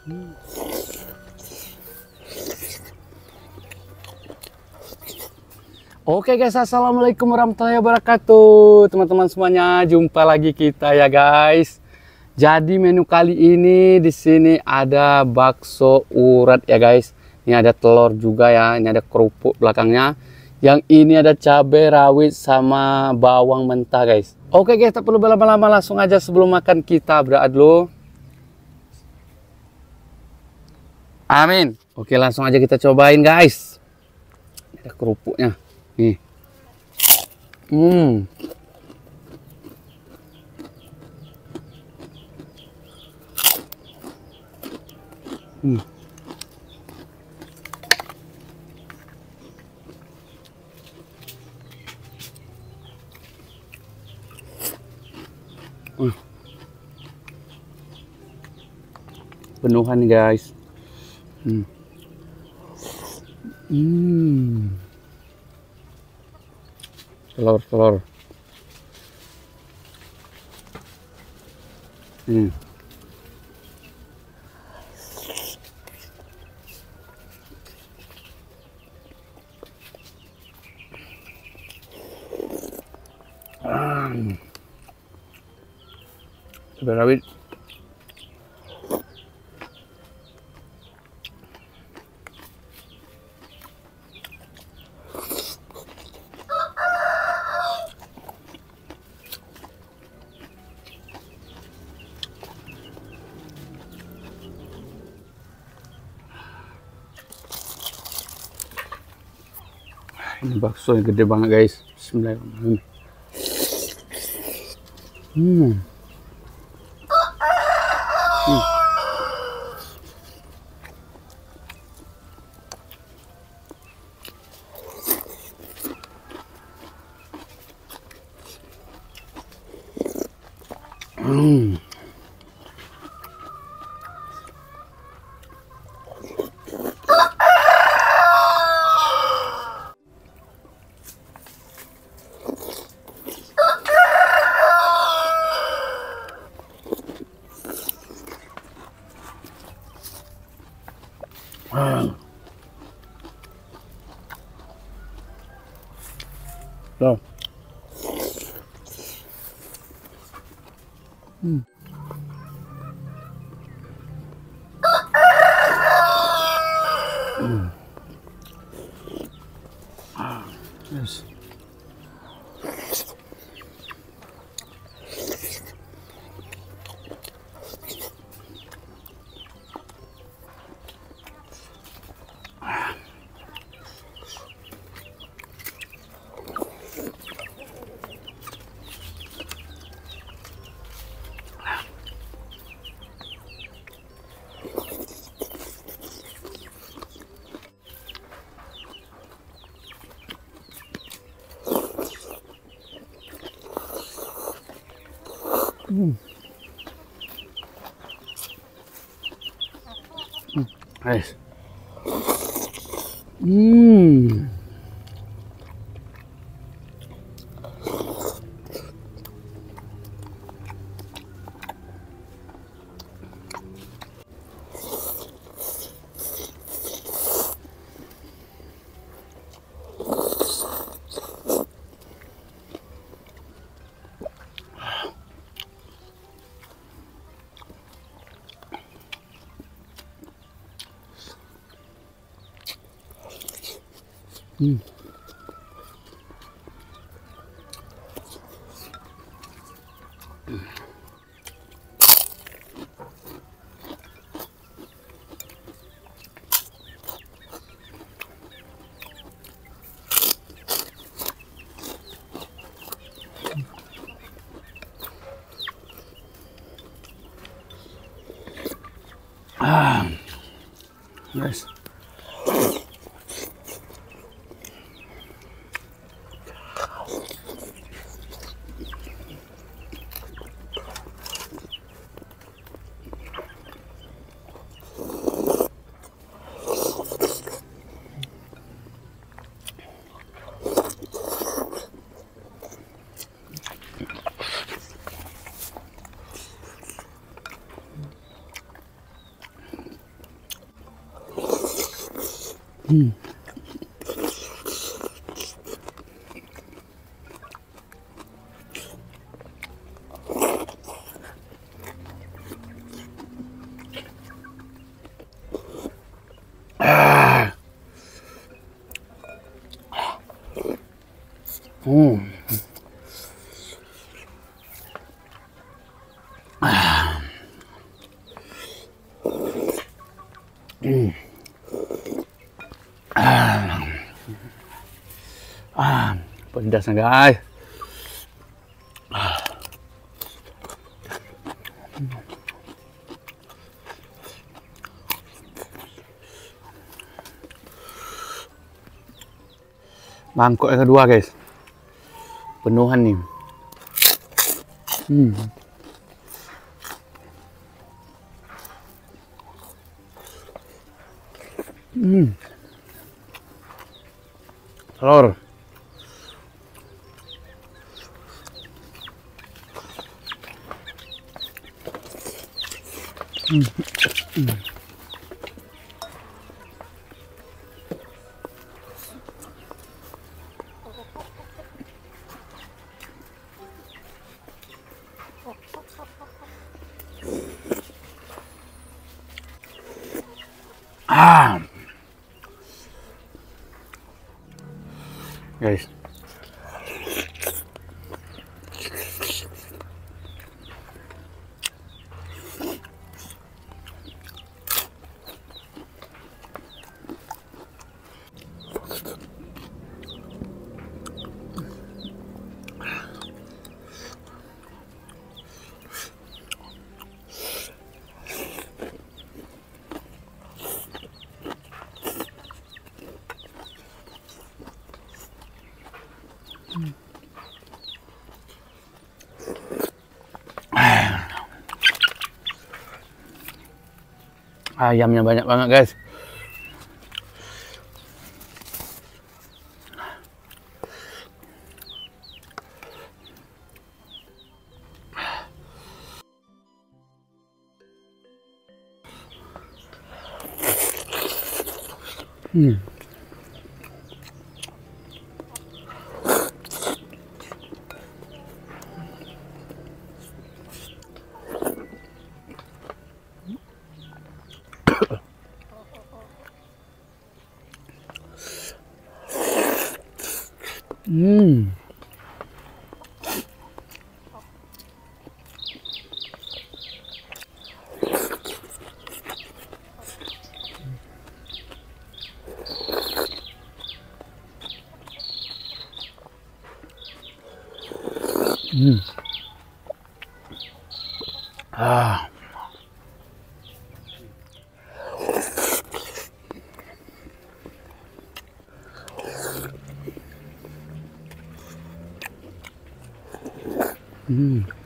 Oke guys, assalamualaikum warahmatullahi wabarakatuh, teman-teman semuanya. Jumpa lagi kita ya guys. Jadi menu kali ini di sini ada bakso urat ya guys. Ini ada telur juga ya. Ini ada kerupuk belakangnya. Yang ini ada cabai rawit sama bawang mentah guys. Oke guys, tak perlu berlama-lama langsung aja sebelum makan kita berdoa dulu. Amin. Oke, langsung aja kita cobain guys. Ada kerupuknya. Nih. Hmm. Hmm. Penuhan guys. Hmm. Hmm. Telur, telur. Hmm. Cabai rawit. Ini bakso yang gede banget guys. Bismillahirrahmanirrahim. Hmm. Hmm. Tuh. Hmm. Ah, yes. Hum. Hum. É isso. Hum. Hmm. Ah, nice. 음. 아. 오. 아. 음. 음. Pedas na guys. Mangkok yang kedua guys. Penuhan nih. Hmm. Hmm. Telur. Ah. Guys. Ayamnya banyak banget, guys. Hmm. 음. 음. 아. Mm.